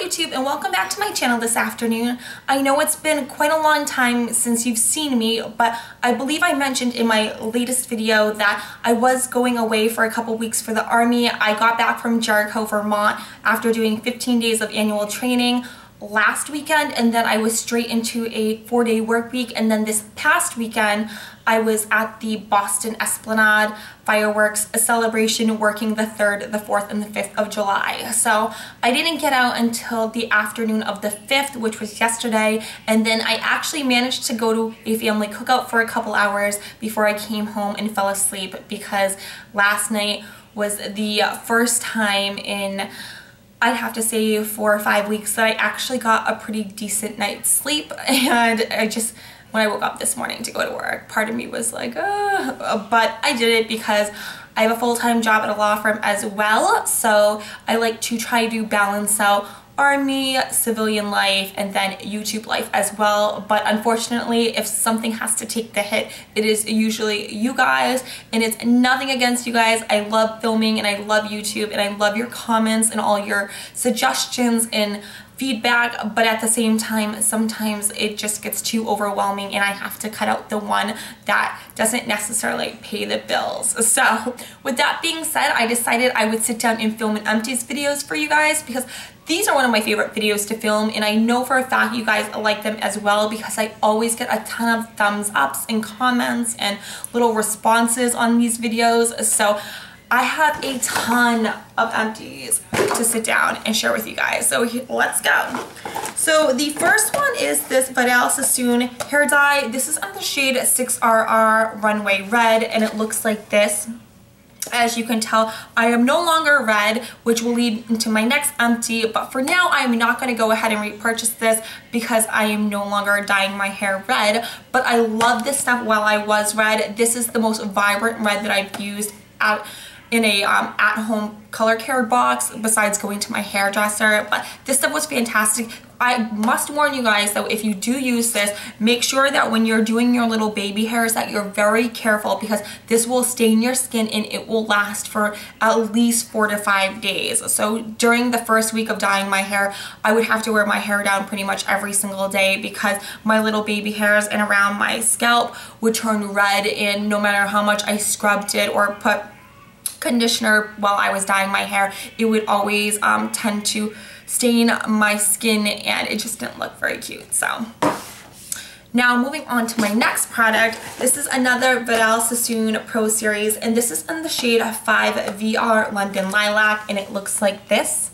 YouTube and welcome back to my channel this afternoon. I know it's been quite a long time since you've seen me, but I believe I mentioned in my latest video that I was going away for a couple weeks for the Army. I got back from Jericho, Vermont after doing 15 days of annual training last weekend and then I was straight into a four day work week and then this past weekend I was at the Boston Esplanade fireworks celebration working the 3rd, the 4th, and the 5th of July. So I didn't get out until the afternoon of the 5th, which was yesterday, and then I actually managed to go to a family cookout for a couple hours before I came home and fell asleep because last night was the first time in I'd have to say four or five weeks that I actually got a pretty decent night's sleep. And I just when I woke up this morning to go to work part of me was like but I did it because I have a full-time job at a law firm as well. So I like to try to balance out army, civilian life, and then YouTube life as well. But unfortunately, if something has to take the hit, it is usually you guys. And it's nothing against you guys. I love filming and I love YouTube and I love your comments and all your suggestions and feedback but at the same time sometimes it just gets too overwhelming and I have to cut out the one that doesn't necessarily pay the bills. So with that being said I decided I would sit down and film an empties videos for you guys because these are one of my favorite videos to film and I know for a fact you guys like them as well because I always get a ton of thumbs ups and comments and little responses on these videos. So I have a ton of empties to sit down and share with you guys. So let's go. So the first one is this Vidal Sassoon hair dye. This is on the shade 6RR Runway Red and it looks like this. As you can tell, I am no longer red, which will lead into my next empty, but for now, I'm not gonna go ahead and repurchase this because I am no longer dyeing my hair red, but I love this stuff while I was red. This is the most vibrant red that I've used out in a um, at-home color care box besides going to my hairdresser but this stuff was fantastic. I must warn you guys though if you do use this make sure that when you're doing your little baby hairs that you're very careful because this will stain your skin and it will last for at least four to five days. So during the first week of dyeing my hair I would have to wear my hair down pretty much every single day because my little baby hairs and around my scalp would turn red and no matter how much I scrubbed it or put conditioner while I was dyeing my hair, it would always um, tend to stain my skin and it just didn't look very cute. So now moving on to my next product, this is another Vidal Sassoon Pro Series and this is in the shade 5 VR London Lilac and it looks like this.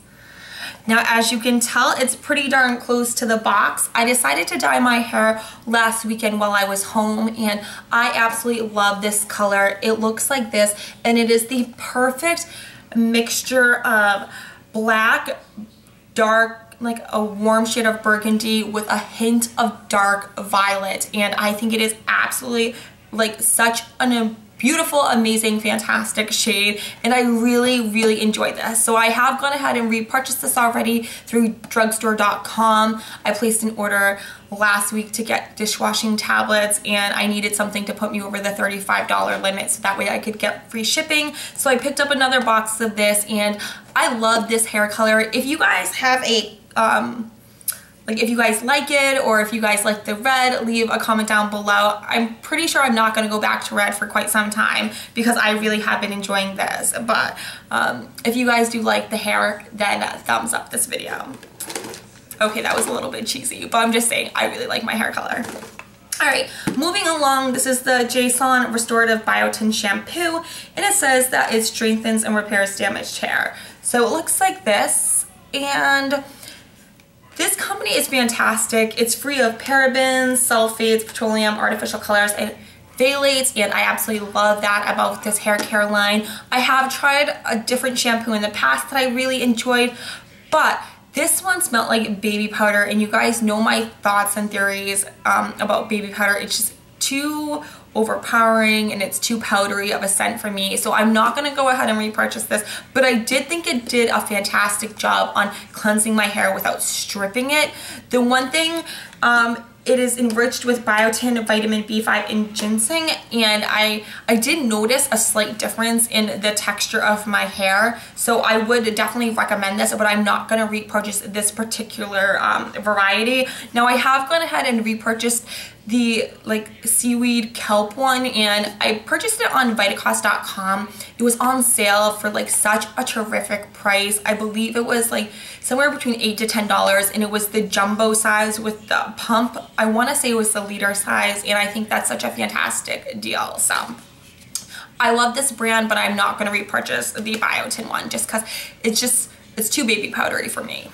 Now, as you can tell, it's pretty darn close to the box. I decided to dye my hair last weekend while I was home, and I absolutely love this color. It looks like this, and it is the perfect mixture of black, dark, like a warm shade of burgundy with a hint of dark violet and I think it is absolutely like such an beautiful, amazing, fantastic shade and I really, really enjoyed this. So I have gone ahead and repurchased this already through drugstore.com. I placed an order last week to get dishwashing tablets and I needed something to put me over the $35 limit so that way I could get free shipping. So I picked up another box of this and I love this hair color. If you guys have a um, like if you guys like it or if you guys like the red, leave a comment down below. I'm pretty sure I'm not gonna go back to red for quite some time because I really have been enjoying this. But um, if you guys do like the hair, then thumbs up this video. Okay, that was a little bit cheesy, but I'm just saying I really like my hair color. All right, moving along, this is the Jason Restorative Biotin Shampoo, and it says that it strengthens and repairs damaged hair. So it looks like this, and this company is fantastic. It's free of parabens, sulfates, petroleum, artificial colors, and phthalates and I absolutely love that about this hair care line. I have tried a different shampoo in the past that I really enjoyed, but this one smelled like baby powder and you guys know my thoughts and theories um, about baby powder. It's just too overpowering and it's too powdery of a scent for me. So I'm not gonna go ahead and repurchase this, but I did think it did a fantastic job on cleansing my hair without stripping it. The one thing um, it is enriched with biotin, vitamin B5, and ginseng. And I, I did notice a slight difference in the texture of my hair. So I would definitely recommend this, but I'm not going to repurchase this particular um, variety. Now I have gone ahead and repurchased the like seaweed kelp one and I purchased it on Vitacost.com. It was on sale for like such a terrific price. I believe it was like somewhere between 8 to $10 and it was the jumbo size with the pump. I want to say it was the liter size and I think that's such a fantastic deal. So I love this brand but I'm not going to repurchase the Biotin one just because it's just, it's too baby powdery for me.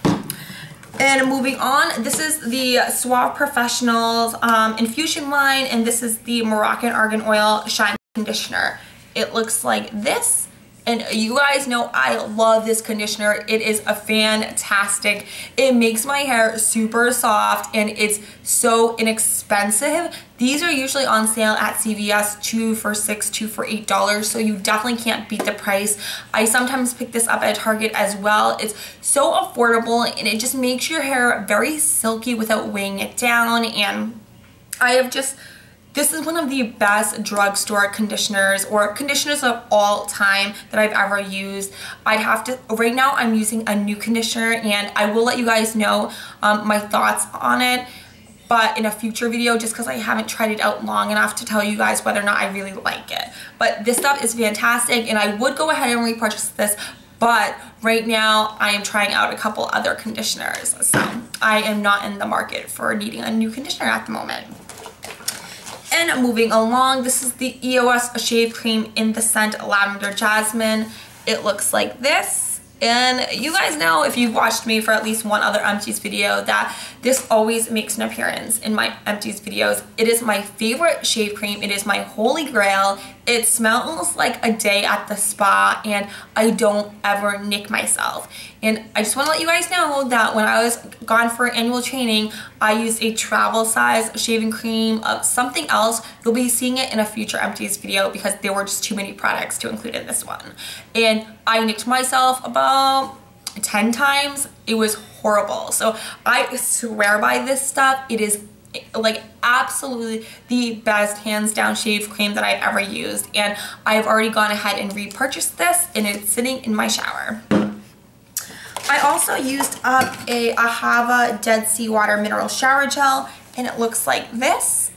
And moving on, this is the Suave Professionals um, Infusion line, and this is the Moroccan Argan Oil Shine Conditioner. It looks like this. And you guys know I love this conditioner. It is a fantastic. It makes my hair super soft and it's so inexpensive. These are usually on sale at CVS, two for six, two for eight dollars. So you definitely can't beat the price. I sometimes pick this up at Target as well. It's so affordable and it just makes your hair very silky without weighing it down. And I have just this is one of the best drugstore conditioners or conditioners of all time that I've ever used. I'd have to, right now I'm using a new conditioner and I will let you guys know um, my thoughts on it but in a future video just because I haven't tried it out long enough to tell you guys whether or not I really like it. But this stuff is fantastic and I would go ahead and repurchase this but right now I am trying out a couple other conditioners so I am not in the market for needing a new conditioner at the moment. And moving along, this is the EOS Shave Cream in the scent Lavender Jasmine. It looks like this. And you guys know if you've watched me for at least one other empties video that this always makes an appearance in my empties videos. It is my favorite shave cream. It is my holy grail. It smells like a day at the spa and I don't ever nick myself. And I just want to let you guys know that when I was gone for annual training, I used a travel size shaving cream of something else. You'll be seeing it in a future empties video because there were just too many products to include in this one. And I nicked myself about 10 times. It was horrible. So I swear by this stuff. It is like absolutely the best hands down shave cream that I've ever used and I've already gone ahead and repurchased this and it's sitting in my shower. I also used up a Ahava Dead Sea Water Mineral Shower Gel and it looks like this.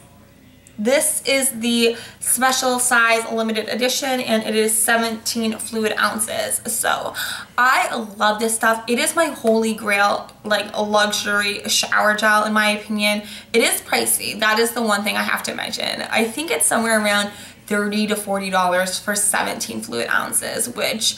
This is the special size limited edition and it is 17 fluid ounces. So I love this stuff. It is my holy grail, like a luxury shower gel in my opinion. It is pricey. That is the one thing I have to mention. I think it's somewhere around 30 to $40 for 17 fluid ounces, which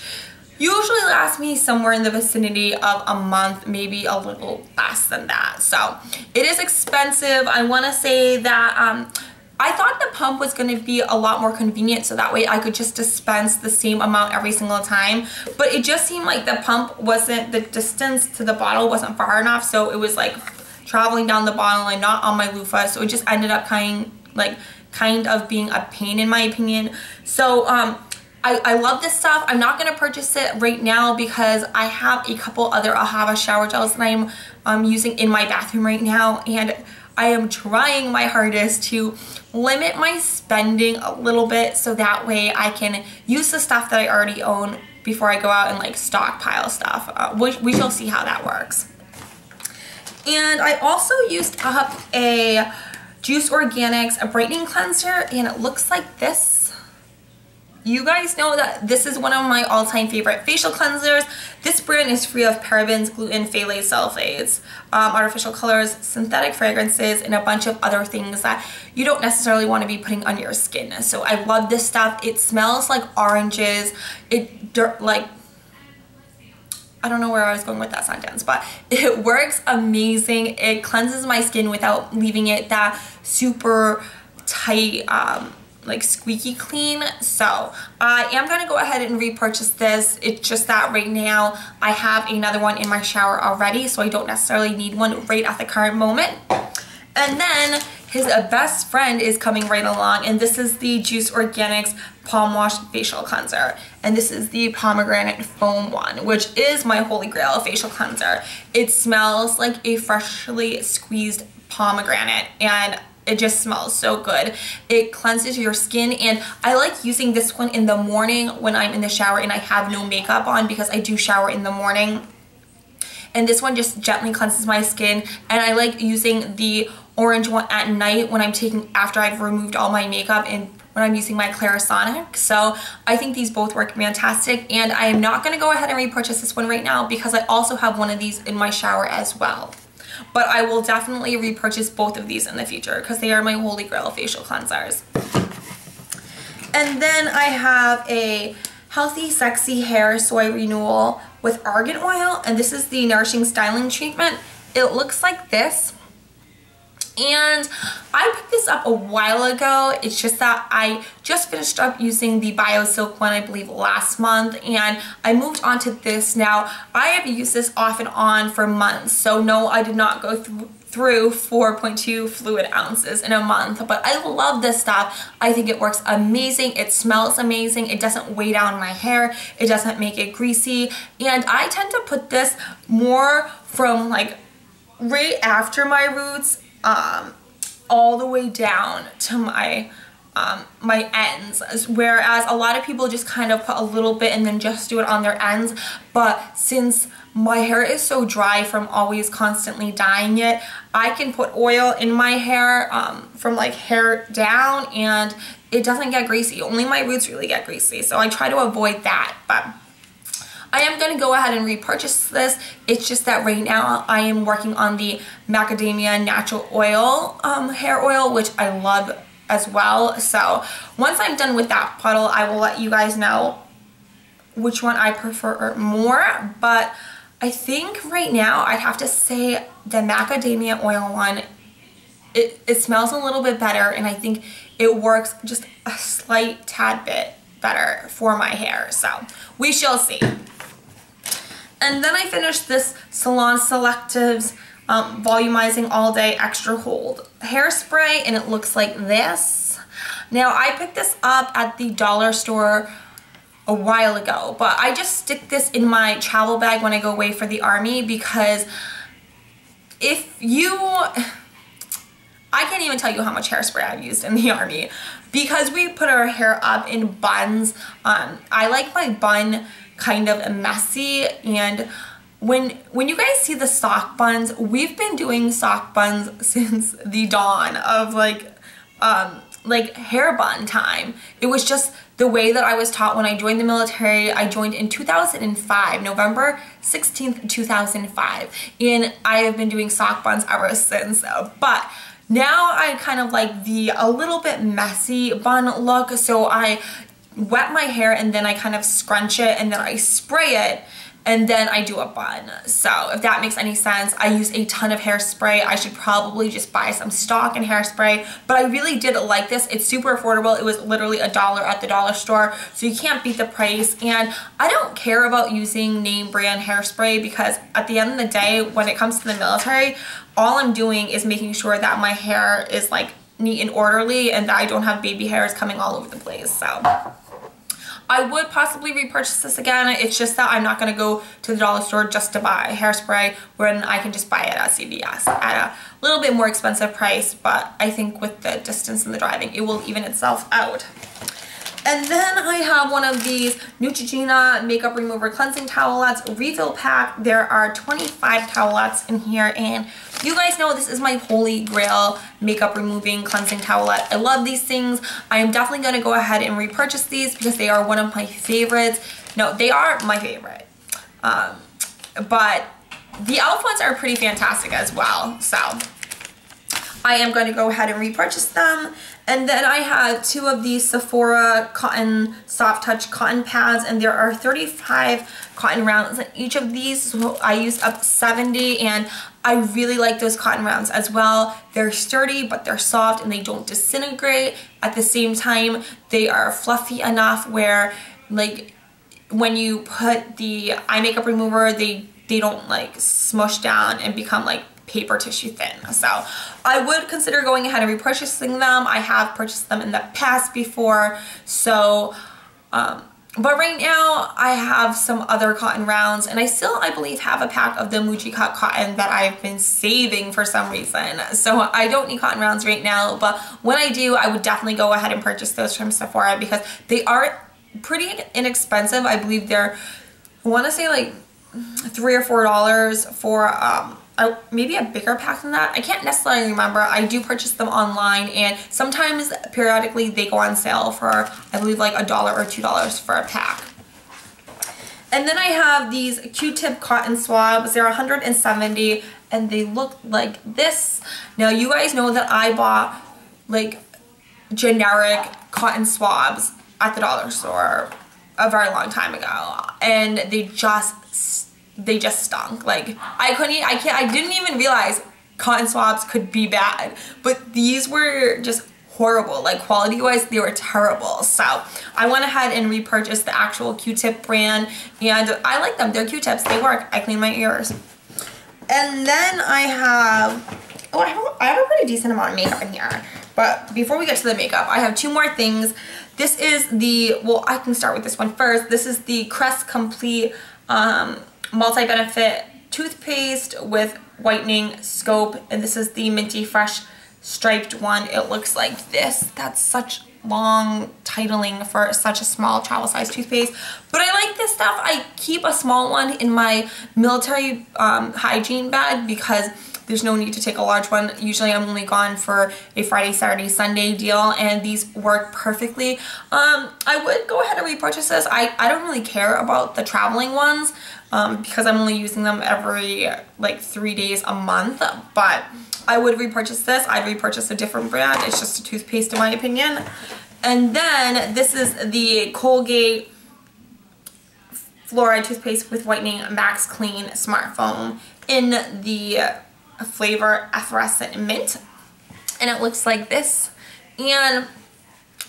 usually lasts me somewhere in the vicinity of a month, maybe a little less than that. So it is expensive. I want to say that um, I thought the pump was going to be a lot more convenient so that way I could just dispense the same amount every single time. But it just seemed like the pump wasn't, the distance to the bottle wasn't far enough. So it was like traveling down the bottle and not on my loofah. So it just ended up kind like kind of being a pain in my opinion. So um, I, I, love this stuff. I'm not going to purchase it right now because I have a couple other Ahava shower gels that I'm um, using in my bathroom right now. And I am trying my hardest to limit my spending a little bit so that way I can use the stuff that I already own before I go out and like stockpile stuff. Uh, we, we shall see how that works. And I also used up a Juice Organics a brightening cleanser and it looks like this you guys know that this is one of my all-time favorite facial cleansers. This brand is free of parabens, gluten, phthalates, sulfates, um, artificial colors, synthetic fragrances, and a bunch of other things that you don't necessarily want to be putting on your skin. So I love this stuff. It smells like oranges. It like I don't know where I was going with that sentence, but it works amazing. It cleanses my skin without leaving it that super tight um, like squeaky clean. So I am to go ahead and repurchase this. It's just that right now I have another one in my shower already. So I don't necessarily need one right at the current moment. And then his best friend is coming right along and this is the Juice Organics Palm Wash Facial Cleanser. And this is the pomegranate foam one, which is my holy grail facial cleanser. It smells like a freshly squeezed pomegranate and it just smells so good. It cleanses your skin and I like using this one in the morning when I'm in the shower and I have no makeup on because I do shower in the morning. And this one just gently cleanses my skin and I like using the orange one at night when I'm taking after I've removed all my makeup and when I'm using my Clarisonic. So I think these both work fantastic and I am not going to go ahead and repurchase this one right now because I also have one of these in my shower as well but I will definitely repurchase both of these in the future because they are my holy grail facial cleansers. And then I have a Healthy Sexy Hair Soy Renewal with Argan Oil, and this is the Nourishing Styling Treatment. It looks like this. And I picked this up a while ago. It's just that I just finished up using the BioSilk one, I believe, last month. And I moved on to this now. I have used this off and on for months. So no, I did not go through through 4.2 fluid ounces in a month but I love this stuff I think it works amazing it smells amazing it doesn't weigh down my hair it doesn't make it greasy and I tend to put this more from like right after my roots um, all the way down to my um, my ends. Whereas a lot of people just kind of put a little bit and then just do it on their ends. But since my hair is so dry from always constantly dyeing it I can put oil in my hair um, from like hair down and it doesn't get greasy. Only my roots really get greasy. So I try to avoid that. But I am going to go ahead and repurchase this. It's just that right now I am working on the macadamia natural oil um, hair oil, which I love as well. So once I'm done with that puddle, I will let you guys know which one I prefer more. But I think right now I'd have to say the macadamia oil one, it, it smells a little bit better and I think it works just a slight tad bit better for my hair. So we shall see. And then I finished this Salon Selectives um, Volumizing All Day Extra Hold hairspray and it looks like this. Now I picked this up at the dollar store a while ago, but I just stick this in my travel bag when I go away for the army because if you, I can't even tell you how much hairspray I've used in the army because we put our hair up in buns. Um, I like my bun kind of messy. And when when you guys see the sock buns we've been doing sock buns since the dawn of like um like hair bun time. It was just the way that I was taught when I joined the military. I joined in 2005 November 16th 2005 and I have been doing sock buns ever since. But now I kind of like the a little bit messy bun look. So I wet my hair and then I kind of scrunch it and then I spray it and then I do a bun. So if that makes any sense, I use a ton of hairspray. I should probably just buy some stock and hairspray, but I really did like this. It's super affordable. It was literally a dollar at the dollar store, so you can't beat the price. And I don't care about using name brand hairspray because at the end of the day, when it comes to the military, all I'm doing is making sure that my hair is like neat and orderly and that I don't have baby hairs coming all over the place. So I would possibly repurchase this again. It's just that I'm not going to go to the dollar store just to buy hairspray when I can just buy it at CVS at a little bit more expensive price. But I think with the distance and the driving, it will even itself out. And then I have one of these Neutrogena Makeup Remover Cleansing Towelettes Refill Pack. There are 25 towelettes in here and you guys know this is my holy grail makeup removing cleansing towelette. I love these things. I am definitely going to go ahead and repurchase these because they are one of my favorites. No, they are my favorite. Um, but the e.l.f. ones are pretty fantastic as well. So I am going to go ahead and repurchase them. And then I have two of these Sephora Cotton Soft Touch Cotton Pads and there are 35 cotton rounds in each of these. So I used up 70 and I really like those cotton rounds as well. They're sturdy but they're soft and they don't disintegrate. At the same time, they are fluffy enough where like when you put the eye makeup remover, they, they don't like smush down and become like paper tissue thin. So I would consider going ahead and repurchasing them. I have purchased them in the past before. So, um, but right now I have some other cotton rounds and I still, I believe, have a pack of the Muji Cut cotton that I've been saving for some reason. So I don't need cotton rounds right now, but when I do, I would definitely go ahead and purchase those from Sephora because they are pretty inexpensive. I believe they're, I want to say like three or four dollars for um, maybe a bigger pack than that. I can't necessarily remember. I do purchase them online and sometimes periodically they go on sale for I believe like a dollar or two dollars for a pack. And then I have these Q-tip cotton swabs. They're 170 and they look like this. Now you guys know that I bought like generic cotton swabs at the dollar store a very long time ago and they just they just stunk. Like I couldn't, I can't, I didn't even realize cotton swabs could be bad, but these were just horrible. Like quality wise, they were terrible. So I went ahead and repurchased the actual Q-tip brand and I like them. They're Q-tips, they work. I clean my ears. And then I have, oh, I have, I have a pretty decent amount of makeup in here. But before we get to the makeup, I have two more things. This is the, well, I can start with this one first. This is the Crest Complete um, multi-benefit toothpaste with whitening scope and this is the minty fresh striped one it looks like this that's such long titling for such a small travel size toothpaste but I like this stuff I keep a small one in my military um, hygiene bag because there's no need to take a large one. Usually I'm only gone for a Friday, Saturday, Sunday deal and these work perfectly. Um, I would go ahead and repurchase this. I, I don't really care about the traveling ones um, because I'm only using them every like three days a month. But I would repurchase this. I'd repurchase a different brand. It's just a toothpaste in my opinion. And then this is the Colgate fluoride toothpaste with whitening max clean smart foam in the flavor effervescent mint and it looks like this and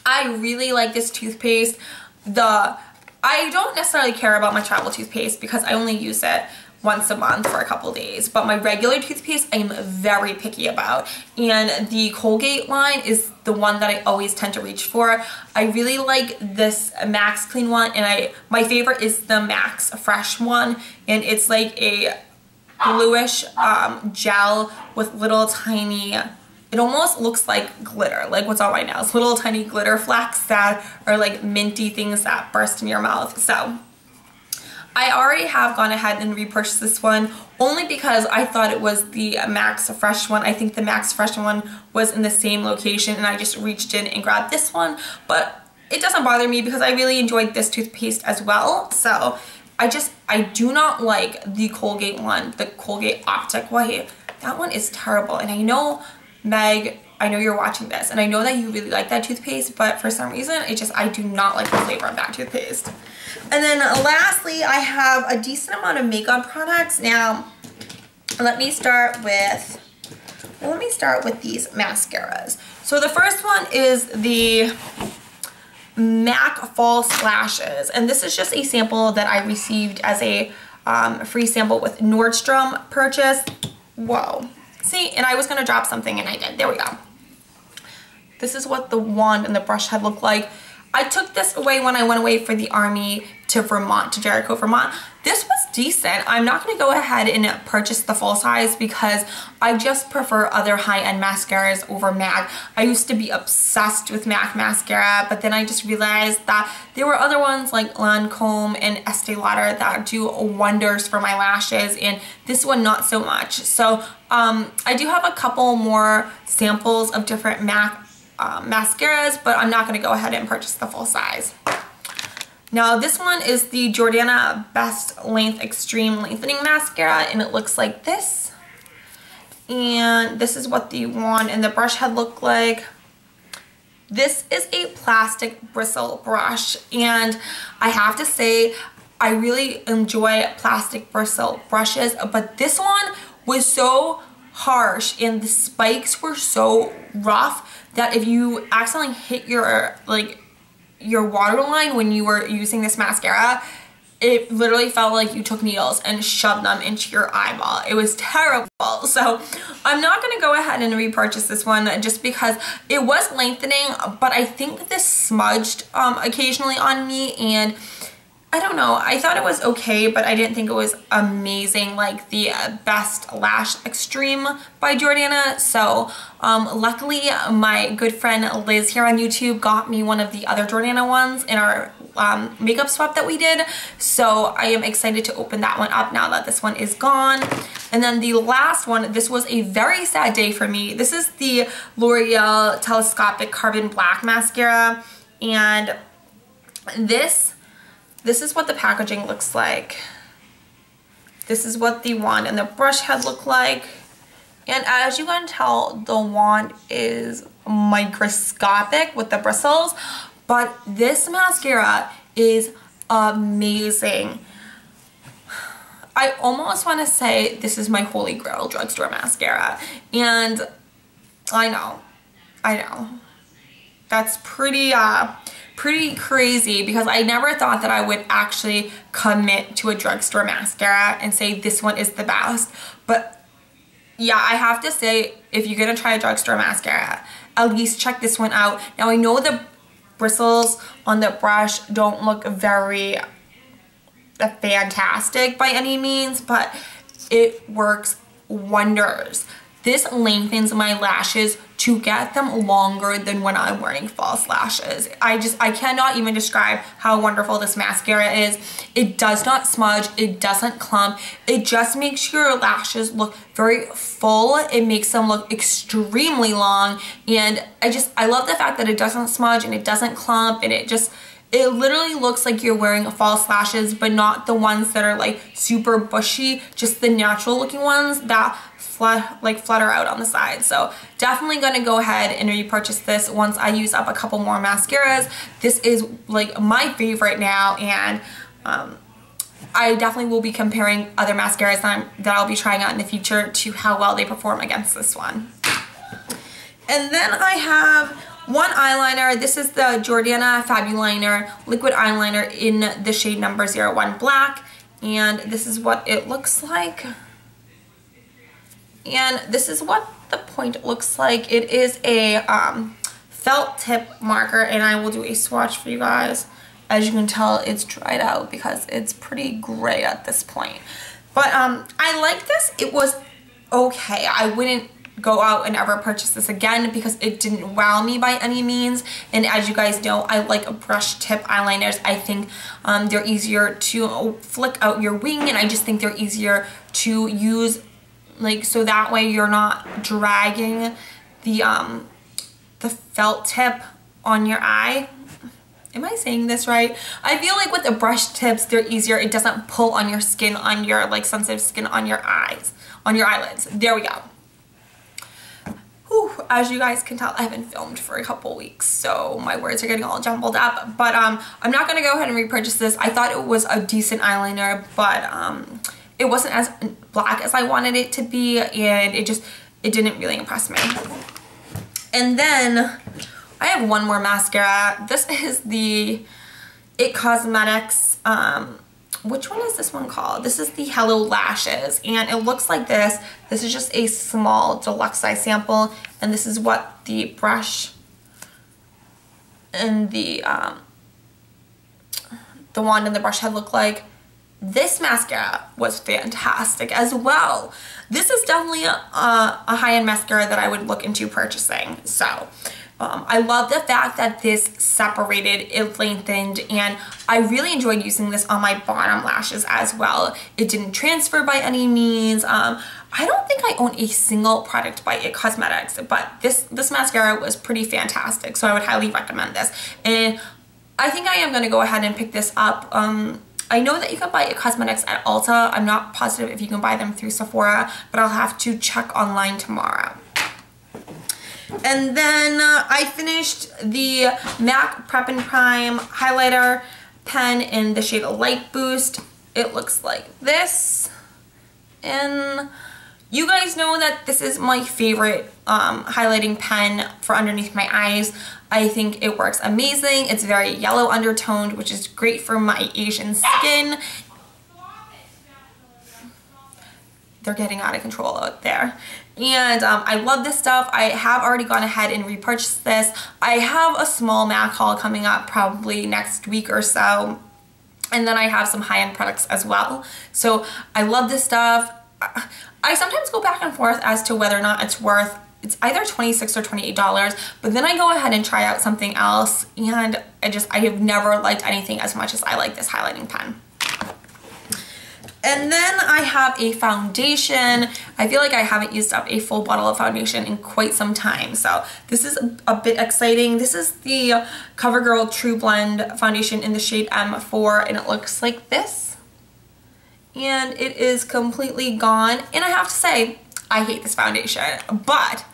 I really like this toothpaste the I don't necessarily care about my travel toothpaste because I only use it once a month for a couple days. But my regular toothpaste I'm very picky about. And the Colgate line is the one that I always tend to reach for. I really like this Max Clean one and I my favorite is the Max Fresh one. And it's like a bluish um, gel with little tiny it almost looks like glitter, like what's on right now. It's Little tiny glitter flecks that are like minty things that burst in your mouth. So I already have gone ahead and repurchased this one only because I thought it was the Max Fresh one. I think the Max Fresh one was in the same location and I just reached in and grabbed this one. But it doesn't bother me because I really enjoyed this toothpaste as well. So I just, I do not like the Colgate one, the Colgate Optic White. That one is terrible. And I know Meg, I know you're watching this and I know that you really like that toothpaste, but for some reason, it just, I do not like the flavor of that toothpaste. And then lastly, I have a decent amount of makeup products. Now, let me start with, well, let me start with these mascaras. So the first one is the MAC False Lashes. And this is just a sample that I received as a um, free sample with Nordstrom purchase. Whoa. See, and I was to drop something and I did. There we go. This is what the wand and the brush head look like. I took this away when I went away for the army to Vermont, to Jericho, Vermont. This was decent. I'm not going to go ahead and purchase the full size because I just prefer other high-end mascaras over MAC. I used to be obsessed with MAC mascara, but then I just realized that there were other ones like Lancome and Estee Lauder that do wonders for my lashes, and this one not so much. So um, I do have a couple more samples of different MAC um, mascaras, but I'm not going to go ahead and purchase the full size. Now this one is the Jordana Best Length Extreme Lengthening Mascara and it looks like this. And this is what the wand and the brush head look like. This is a plastic bristle brush and I have to say I really enjoy plastic bristle brushes but this one was so harsh and the spikes were so rough that if you accidentally hit your like your waterline when you were using this mascara it literally felt like you took needles and shoved them into your eyeball. It was terrible. So I'm not going to go ahead and repurchase this one just because it was lengthening, but I think this smudged um, occasionally on me and I don't know. I thought it was okay, but I didn't think it was amazing like the Best Lash Extreme by Jordana. So um, luckily my good friend Liz here on YouTube got me one of the other Jordana ones in our um, makeup swap that we did. So I am excited to open that one up now that this one is gone. And then the last one, this was a very sad day for me. This is the L'Oreal Telescopic Carbon Black Mascara. And this this is what the packaging looks like. This is what the wand and the brush head look like. And as you can tell, the wand is microscopic with the bristles, but this mascara is amazing. I almost want to say this is my holy grail drugstore mascara. And I know, I know. That's pretty, uh, pretty crazy because I never thought that I would actually commit to a drugstore mascara and say this one is the best. But yeah, I have to say, if you're gonna try a drugstore mascara, at least check this one out. Now I know the bristles on the brush don't look very uh, fantastic by any means, but it works wonders. This lengthens my lashes to get them longer than when I'm wearing false lashes. I just, I cannot even describe how wonderful this mascara is. It does not smudge, it doesn't clump, it just makes your lashes look very full. It makes them look extremely long and I just, I love the fact that it doesn't smudge and it doesn't clump and it just, it literally looks like you're wearing false lashes, but not the ones that are like super bushy, just the natural looking ones that like flutter out on the side. So definitely gonna go ahead and repurchase this once I use up a couple more mascaras. This is like my favorite now and um, I definitely will be comparing other mascaras that, that I'll be trying out in the future to how well they perform against this one. And then I have one eyeliner. This is the Jordana Fabuliner liquid eyeliner in the shade number 01 Black. And this is what it looks like. And this is what the point looks like. It is a um, felt tip marker and I will do a swatch for you guys. As you can tell, it's dried out because it's pretty gray at this point. But um, I like this. It was okay. I wouldn't go out and ever purchase this again because it didn't wow me by any means. And as you guys know I like brush tip eyeliners. I think um, they're easier to flick out your wing and I just think they're easier to use like so that way you're not dragging the um the felt tip on your eye. Am I saying this right? I feel like with the brush tips they're easier. It doesn't pull on your skin on your like sensitive skin on your eyes on your eyelids. There we go Whew, as you guys can tell, I haven't filmed for a couple weeks, so my words are getting all jumbled up. But um, I'm not to go ahead and repurchase this. I thought it was a decent eyeliner, but um, it wasn't as black as I wanted it to be and it just, it didn't really impress me. And then I have one more mascara. This is the It Cosmetics, um, which one is this one called? This is the Hello Lashes and it looks like this. This is just a small deluxe size sample and this is what the brush and the um, the wand and the brush head look like. This mascara was fantastic as well. This is definitely a, a high-end mascara that I would look into purchasing. So um, I love the fact that this separated, it lengthened, and I really enjoyed using this on my bottom lashes as well. It didn't transfer by any means. Um, I don't think I own a single product by It Cosmetics, but this, this mascara was pretty fantastic, so I would highly recommend this. And I think I am going to go ahead and pick this up. Um, I know that you can buy cosmetics at Ulta. I'm not positive if you can buy them through Sephora, but I'll have to check online tomorrow. And then uh, I finished the MAC Prep and Prime highlighter pen in the shade Light Boost. It looks like this. And You guys know that this is my favorite um, highlighting pen for underneath my eyes. I think it works amazing. It's very yellow undertoned, which is great for my Asian skin. They're getting out of control out there. And um, I love this stuff. I have already gone ahead and repurchased this. I have a small MAC haul coming up probably next week or so. And then I have some high-end products as well. So I love this stuff. I sometimes go back and forth as to whether or not it's worth it's either 26 or $28 but then I go ahead and try out something else and I just I have never liked anything as much as I like this highlighting pen. And then I have a foundation. I feel like I haven't used up a full bottle of foundation in quite some time. So this is a bit exciting. This is the CoverGirl True Blend foundation in the shade M4 and it looks like this. And it is completely gone. And I have to say, I hate this foundation, but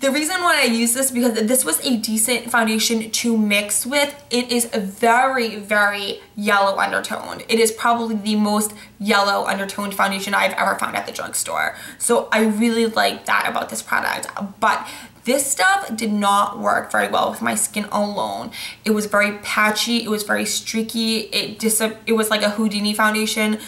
the reason why I use this because this was a decent foundation to mix with. It is very, very yellow undertoned. It is probably the most yellow undertoned foundation I've ever found at the drugstore. So I really like that about this product. But this stuff did not work very well with my skin alone. It was very patchy, it was very streaky, it dis it was like a Houdini foundation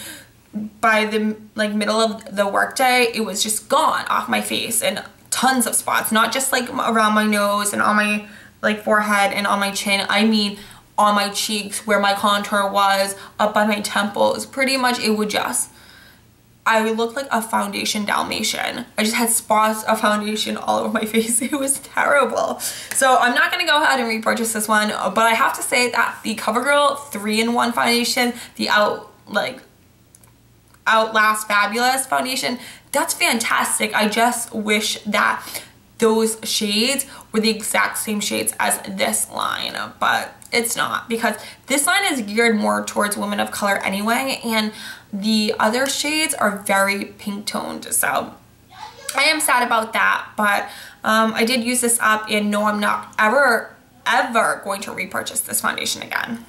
by the like middle of the workday, it was just gone off my face and tons of spots, not just like around my nose and on my like forehead and on my chin. I mean on my cheeks where my contour was, up by my temples. Pretty much it would just, I looked like a foundation Dalmatian. I just had spots of foundation all over my face. It was terrible. So I'm not gonna go ahead and repurchase this one, but I have to say that the CoverGirl 3-in-1 foundation, the out, like, Outlast Fabulous foundation, that's fantastic. I just wish that those shades were the exact same shades as this line, but it's not because this line is geared more towards women of color anyway, and the other shades are very pink toned. So I am sad about that, but um, I did use this up and no, I'm not ever, ever going to repurchase this foundation again.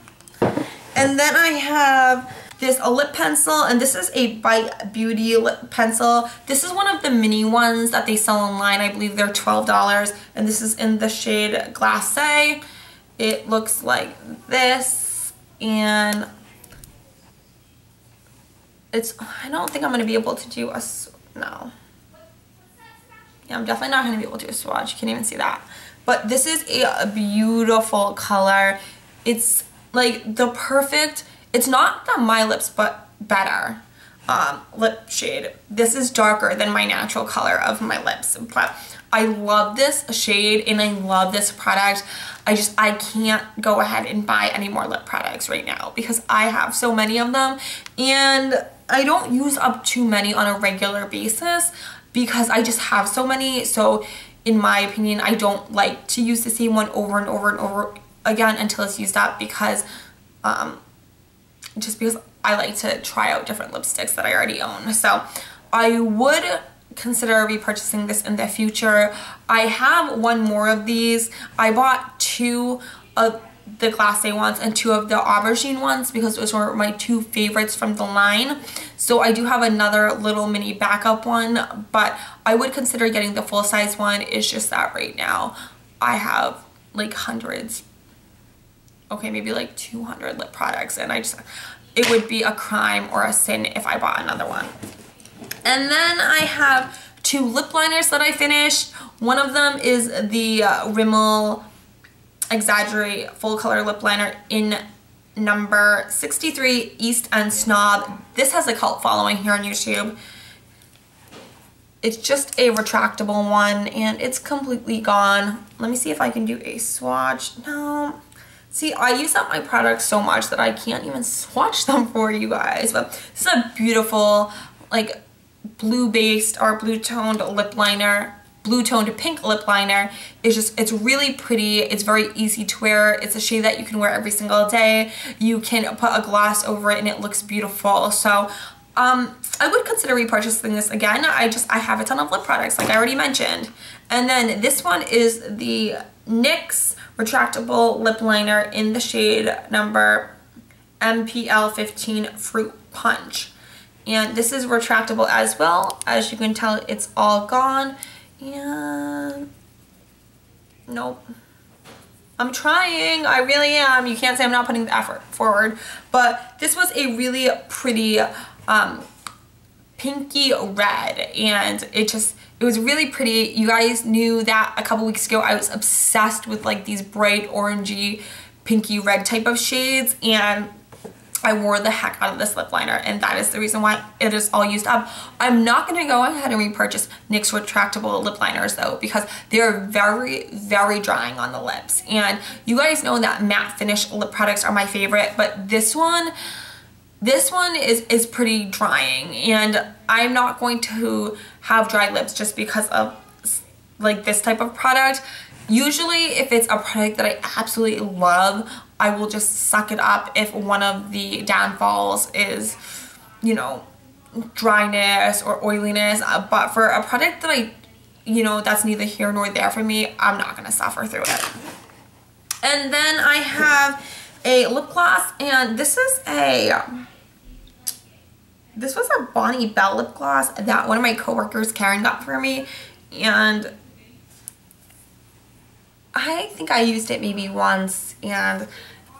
And then I have this a lip pencil and this is a Bite Beauty lip pencil. This is one of the mini ones that they sell online. I believe they're $12 and this is in the shade Glacé. It looks like this and it's, I don't think I'm going to be able to do a, no. Yeah, I'm definitely not going to be able to do a swatch. You can't even see that. But this is a, a beautiful color. It's like the perfect it's not the My Lips but better um, lip shade. This is darker than my natural color of my lips, but I love this shade and I love this product. I just, I can't go ahead and buy any more lip products right now because I have so many of them and I don't use up too many on a regular basis because I just have so many. So in my opinion, I don't like to use the same one over and over and over again until it's used up because um, just because I like to try out different lipsticks that I already own. So I would consider repurchasing this in the future. I have one more of these. I bought two of the glacé ones and two of the aubergine ones because those were my two favorites from the line. So I do have another little mini backup one, but I would consider getting the full size one. It's just that right now I have like hundreds okay, maybe like 200 lip products and I just, it would be a crime or a sin if I bought another one. And then I have two lip liners that I finished. One of them is the uh, Rimmel Exaggerate Full Color Lip Liner in number 63 East End Snob. This has a cult following here on YouTube. It's just a retractable one and it's completely gone. Let me see if I can do a swatch. No, See, I use up my products so much that I can't even swatch them for you guys. But this is a beautiful, like, blue-based or blue-toned lip liner blue toned pink lip liner. It's just it's really pretty. It's very easy to wear. It's a shade that you can wear every single day. You can put a gloss over it and it looks beautiful. So um I would consider repurchasing this again I just I have a ton of lip products like I already mentioned and then this one is the NYX retractable lip liner in the shade number MPL15 Fruit Punch. And this is retractable as well. As you can tell, it's all gone. And nope. I'm trying, I really am. You can't say I'm not putting the effort forward. But this was a really pretty um, pinky red and it just, it was really pretty. You guys knew that a couple weeks ago I was obsessed with like these bright orangey pinky red type of shades and I wore the heck out of this lip liner and that is the reason why it is all used up. I'm not going to go ahead and repurchase NYX retractable lip liners though because they're very, very drying on the lips. And you guys know that matte finish lip products are my favorite, but this one, this one is, is pretty drying and I'm not going to have dry lips just because of like this type of product. Usually if it's a product that I absolutely love, I will just suck it up if one of the downfalls is, you know, dryness or oiliness. Uh, but for a product that I, you know, that's neither here nor there for me, I'm not going to suffer through it. And then I have a lip gloss and this is a, this was a Bonne Bell lip gloss that one of my coworkers, Karen, got for me. And I think I used it maybe once and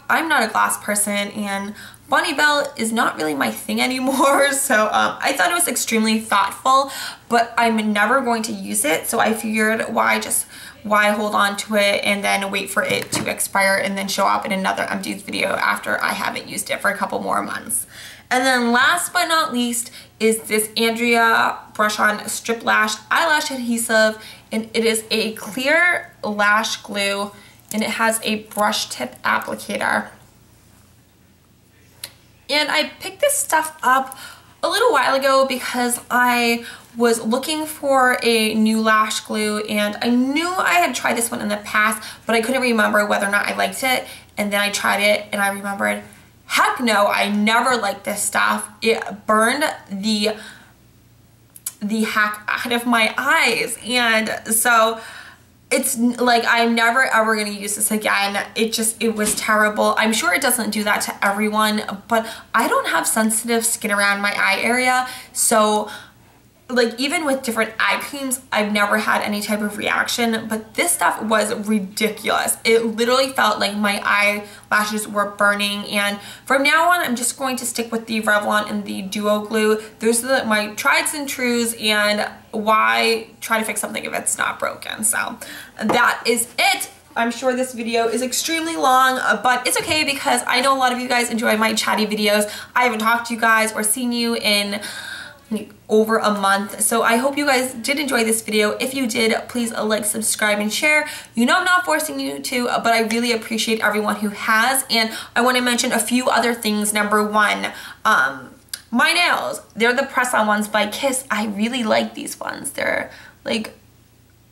I'm not a glass person and Bonne Bell is not really my thing anymore so um, I thought it was extremely thoughtful but I'm never going to use it so I figured why just why hold on to it and then wait for it to expire and then show up in another empties video after I haven't used it for a couple more months. And then last but not least is this Andrea Brush On Strip Lash Eyelash Adhesive and it is a clear lash glue and it has a brush tip applicator. And I picked this stuff up a little while ago because I was looking for a new lash glue and I knew I had tried this one in the past but I couldn't remember whether or not I liked it. And then I tried it and I remembered heck no I never liked this stuff. It burned the the heck out of my eyes. And so it's like I'm never ever gonna use this again. It just, it was terrible. I'm sure it doesn't do that to everyone, but I don't have sensitive skin around my eye area. So like even with different eye creams, I've never had any type of reaction, but this stuff was ridiculous. It literally felt like my eyelashes were burning and from now on, I'm just going to stick with the Revlon and the Duo Glue. Those are my trieds and trues and why try to fix something if it's not broken. So that is it. I'm sure this video is extremely long, but it's okay because I know a lot of you guys enjoy my chatty videos. I haven't talked to you guys or seen you in over a month. So I hope you guys did enjoy this video. If you did, please like, subscribe, and share. You know I'm not forcing you to, but I really appreciate everyone who has. And I want to mention a few other things. Number one, um, my nails. They're the press-on ones by Kiss. I really like these ones. They're like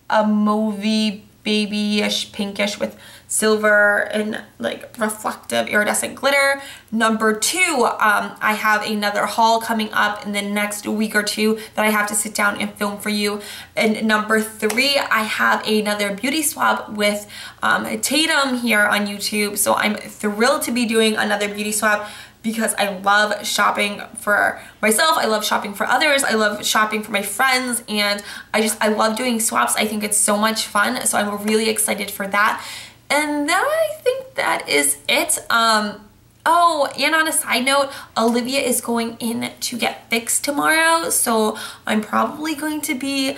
a movie babyish pinkish with silver and like reflective iridescent glitter. Number two, um, I have another haul coming up in the next week or two that I have to sit down and film for you. And number three, I have another beauty swap with um, Tatum here on YouTube. So I'm thrilled to be doing another beauty swap because I love shopping for myself. I love shopping for others. I love shopping for my friends and I just, I love doing swaps. I think it's so much fun. So I'm really excited for that. And then I think that is it. Um, Oh, and on a side note, Olivia is going in to get fixed tomorrow, so I'm probably going to be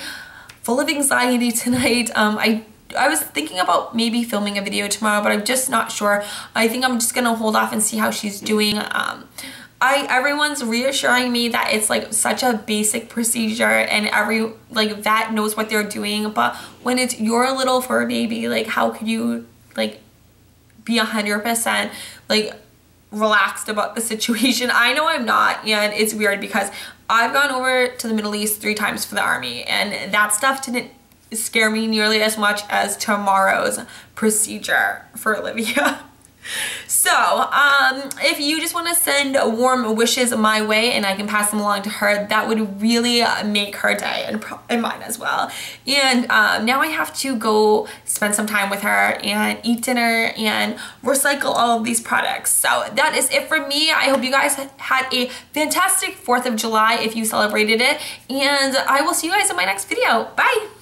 full of anxiety tonight. Um, I I was thinking about maybe filming a video tomorrow, but I'm just not sure. I think I'm just gonna hold off and see how she's doing. Um, I everyone's reassuring me that it's like such a basic procedure and every like vet knows what they're doing. But when it's your little fur baby, like how could you like be a hundred percent like relaxed about the situation? I know I'm not, and it's weird because I've gone over to the Middle East three times for the army, and that stuff didn't scare me nearly as much as tomorrow's procedure for Olivia. So, um, if you just want to send warm wishes my way and I can pass them along to her, that would really make her day and, and mine as well. And um, now I have to go spend some time with her and eat dinner and recycle all of these products. So that is it for me. I hope you guys had a fantastic 4th of July if you celebrated it. And I will see you guys in my next video. Bye!